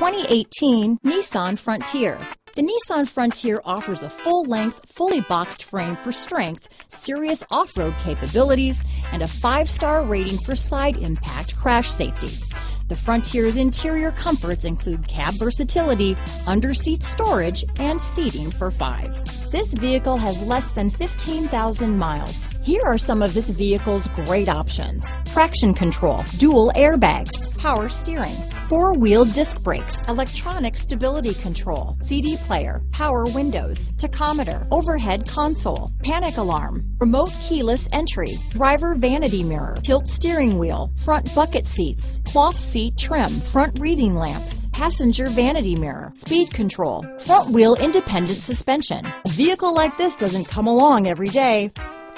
2018 Nissan Frontier. The Nissan Frontier offers a full-length, fully boxed frame for strength, serious off-road capabilities, and a five-star rating for side impact crash safety. The Frontier's interior comforts include cab versatility, under-seat storage, and seating for five. This vehicle has less than 15,000 miles. Here are some of this vehicle's great options. Traction control, dual airbags, power steering, four-wheel disc brakes, electronic stability control, CD player, power windows, tachometer, overhead console, panic alarm, remote keyless entry, driver vanity mirror, tilt steering wheel, front bucket seats, cloth seat trim, front reading lamps, passenger vanity mirror, speed control, front wheel independent suspension. A vehicle like this doesn't come along every day.